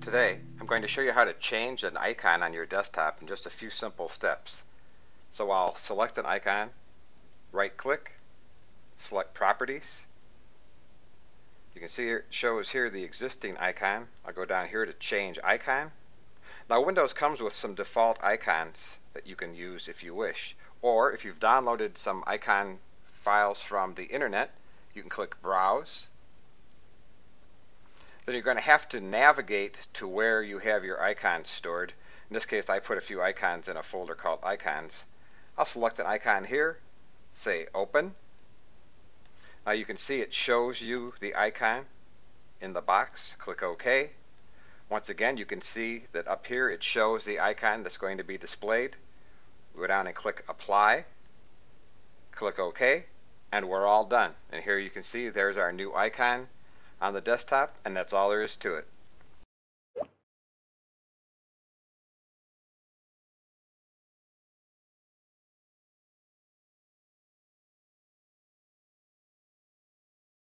Today, I'm going to show you how to change an icon on your desktop in just a few simple steps. So I'll select an icon, right click, select properties. You can see it shows here the existing icon. I'll go down here to change icon. Now Windows comes with some default icons that you can use if you wish. Or if you've downloaded some icon files from the internet, you can click browse then you're going to have to navigate to where you have your icons stored. In this case, I put a few icons in a folder called icons. I'll select an icon here, say open. Now you can see it shows you the icon in the box. Click OK. Once again, you can see that up here it shows the icon that's going to be displayed. Go down and click Apply. Click OK. And we're all done. And here you can see there's our new icon on the desktop and that's all there is to it.